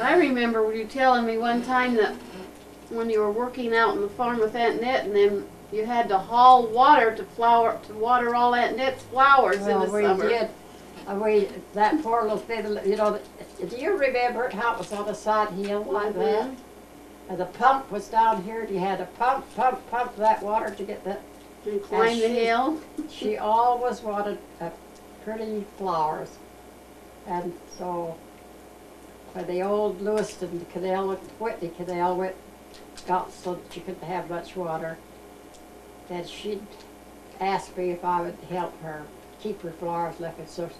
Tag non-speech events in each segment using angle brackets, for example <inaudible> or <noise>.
I remember you telling me one time that when you were working out on the farm with Aunt Net, and then you had to haul water to flower to water all Aunt Net's flowers Well, in the we summer. did. Uh, we, that poor little thing, you know, do you remember how it was on the side hill like that? Mhm. And the pump was down here, and you had to pump, pump, pump that water to get that. And climb the she- hill. She always wanted uh, pretty flowers. And so, when the old Lewiston Canal, and Whitney Canal went, got so that she couldn't have much water, then she'd ask me if I would help her keep her flowers looking. So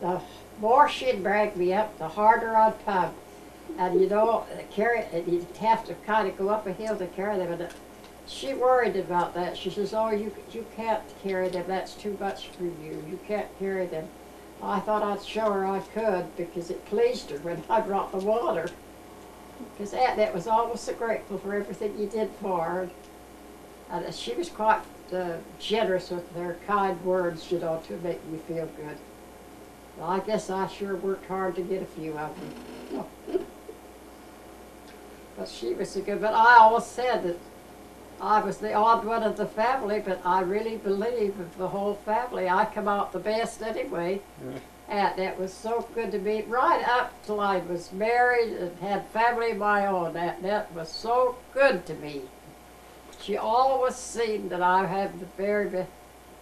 the more she'd drag me up, the harder I'd pump. And you know, carry you'd have to kind of go up a hill to carry them. And she worried about that. She says, "Oh, you you can't carry them. That's too much for you. You can't carry them." I thought I'd show her I could because it pleased her when I brought the water. Because Aunt that was always so grateful for everything you did for her. And uh, she was quite uh, generous with her kind words, you know, to make me feel good. Well, I guess I sure worked hard to get a few of them. <laughs> but she was so good. But I always said that I was the odd one of the family, but I really believe of the whole family, I come out the best anyway. And it was so good to me, right up till I was married and had family of my own. That, that was so good to me. She always seen that I have the very best.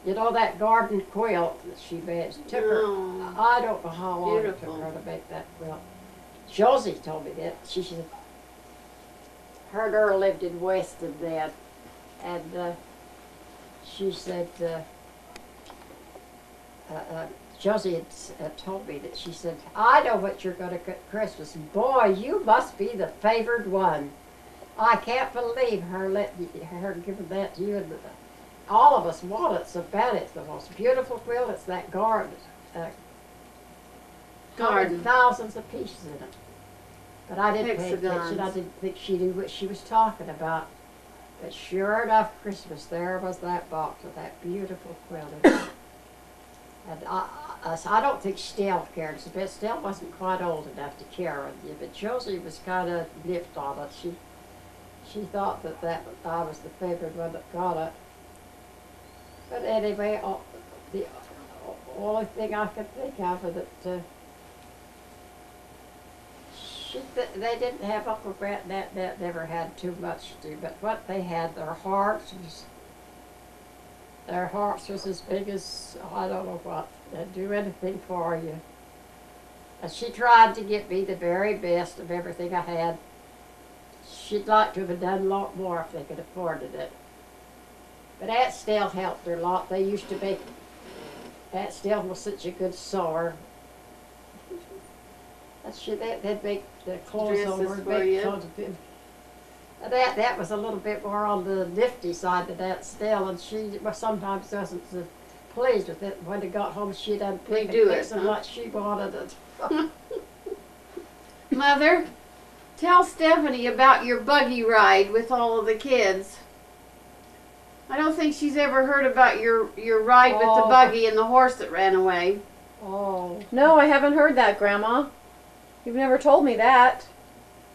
You know that garden quilt that she made? It took her. I don't know how long it took her to make that quilt. Josie told me that. She said, her Earl lived in Weston then. And uh, she said, uh, uh, uh, Josie had uh, told me that she said, I know what you're going to cook Christmas. Boy, you must be the favored one. I can't believe her letting her giving that to you. And the, all of us want it so bad. It's the most beautiful quilt. It's that garden. Uh, Garden. Thousands of pieces in it. But I didn't pay attention. I didn't think she knew what she was talking about. But sure enough, Christmas, there was that box with that beautiful quilt. <coughs> And I, I, I don't think Stell cared, but Stell wasn't quite old enough to care with you. But Josie was kind of nipped on it. She, she thought that, that I was the favored one that got it. But anyway, all, the only thing I could think of is that uh, she, they didn't have Uncle Grant Aunt Nat never had too much to do, but what they had, their hearts was, their hearts was as big as, I don't know what, they'd do anything for you. And she tried to get me the very best of everything I had. She'd like to have done a lot more if they could afforded it. But Aunt Stell helped her a lot. They used to make, Aunt Stell was such a good sewer. And she, they, they'd make the clothes Dresses over, for make you. clothes. and That, that was a little bit more on the nifty side of that Stell, and she was sometimes wasn't so pleased with it. When they got home, she'd unpick do it, fix them huh? like she wanted it. <laughs> <laughs> Mother, tell Stephanie about your buggy ride with all of the kids. I don't think she's ever heard about your your ride with the Oh. buggy and the horse that ran away. Oh, No, I haven't heard that, Grandma. You've never told me that.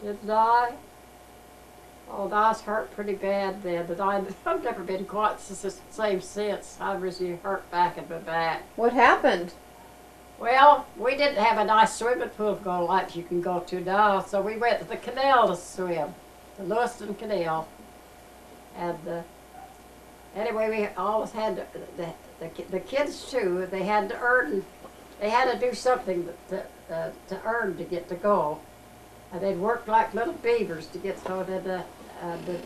didn't I? Oh, was hurt pretty bad then, but I, <laughs> I've never been quite s- same since. I was really hurt back in my back. What happened? Well, we didn't have a nice swimming pool to go like you can go to now, so we went to the canal to swim, the Lewiston Canal. And uh, anyway, we always had to, the, the the kids too. They had to earn, they had to do something to uh, to earn to get to go, and they'd work like little beavers to get so that uh, uh, the,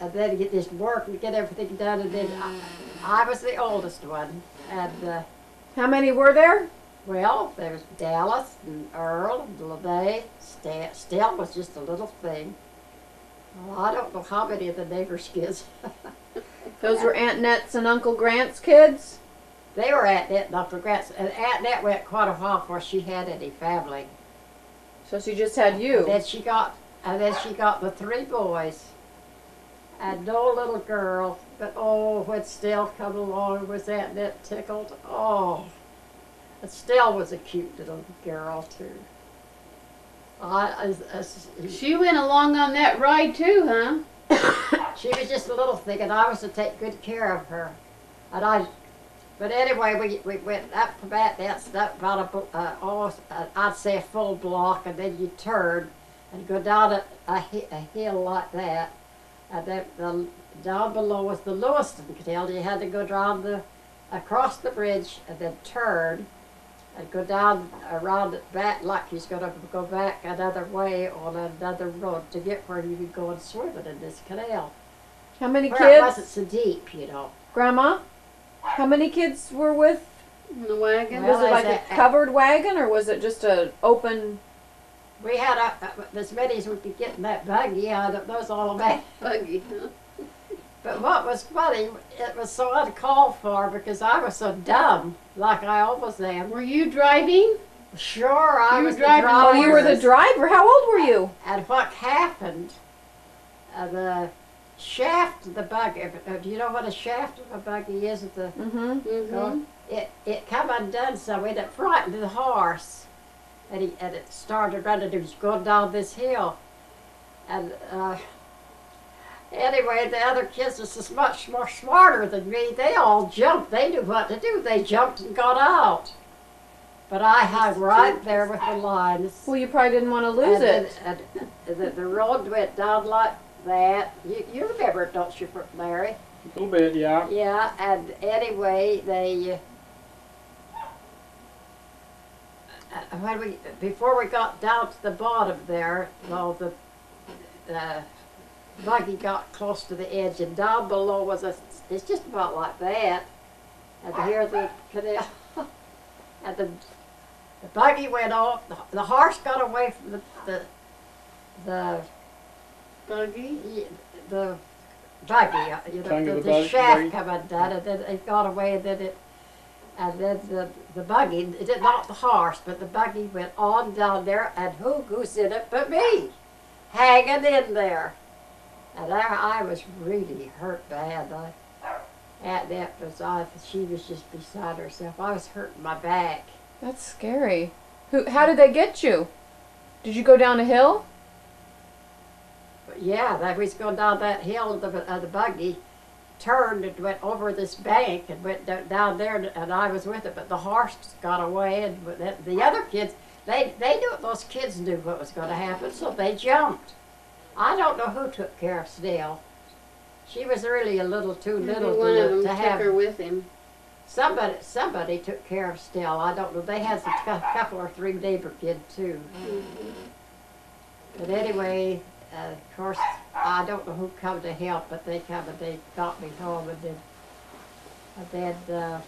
and then get this work and get everything done. And then I, I was the oldest one, and. Uh, How many were there? well, there was Dallas and Earl and LeVay. Sta- Stell was just a little thing. Well, I don't know how many of the neighbors' kids. <laughs> Those were Aunt Net's and Uncle Grant's kids. They were at that and Uncle And Aunt Nat went quite a while before she had any family. So she just had And you. then she got, and then she got the three boys. And no little girl. But oh, when Stell come along, was Aunt Nat tickled? Oh. And Stell was a cute little girl too. I, as, as, She went along on that ride too, huh? <coughs> she was just a little thing, and I was to take good care of her. And I, but anyway, we, we went up about that, that about a, uh, almost, uh, I'd say a full block, and then you turn and go down a, a, a hill like that. And then the, down below was the Lewiston Canal. You had to go down the, across the bridge and then turn and go down around it back like he's gonna go back another way on another road to get where you could go and swimming in this canal. How many Where it kids? wasn't so deep, you know. Grandma? How many kids were with? In the wagon. Well, was it like a a- covered wagon or was it just a open? We had a, a, as many as we could get in that buggy. I don't know all about. <laughs> Buggy, huh? But what was funny, it was so uncalled for because I was so dumb, like I always am. Were you driving? Sure, I You were was the driving Oh, you were the driver. How old were you? And what happened, uh, the shaft of the buggy, do you know what a shaft of a buggy is? At the, Mm-hmm. Mm-hmm. it, it come undone so it frightened the horse. And, he, and it started running, he was going down this hill. And uh, anyway, the other kids was just much more smarter than me. They all jumped. They knew what to do. They jumped and got out. But I hung right there with the lines. Well, you probably didn't want to lose and it. then- and the, the road went down like that. You, you remember it, don't you, Larry? A little bit, yeah. Yeah, and anyway, they. Uh, when we before we got down to the bottom there, well, the the buggy got close to the edge, and down below was a. It's just about like that, and here the canal, <laughs> and the the buggy went off. The, the horse got away from the the the Buggy. Ye- the buggy, uh, you know, Tongue the, of the, the bug- shaft buggy. come undone, and then it got away, and then it, and then the, the buggy, it did not the horse, but the buggy went on down there, and who goes in it but me, hanging in there. And there I was really hurt bad. I, at that was I, she was just beside herself. I was hurting my back. That's scary. Who? How did they get you? Did you go down a hill? Yeah, that was going down that hill, the, uh, the buggy turned and went over this bank and went down there, and, I was with it. But the horse got away, and but the, the other kids, they they knew those kids knew what was going to happen, so they jumped. I don't know who took care of Stell. She was really a little too Maybe little one of to, them to have. her with him. Somebody somebody took care of Stell. I don't know. They had a couple or three neighbor kids too. But anyway, uh, of course, I don't know who come to help, but they come and they got me home and then, and then, uh,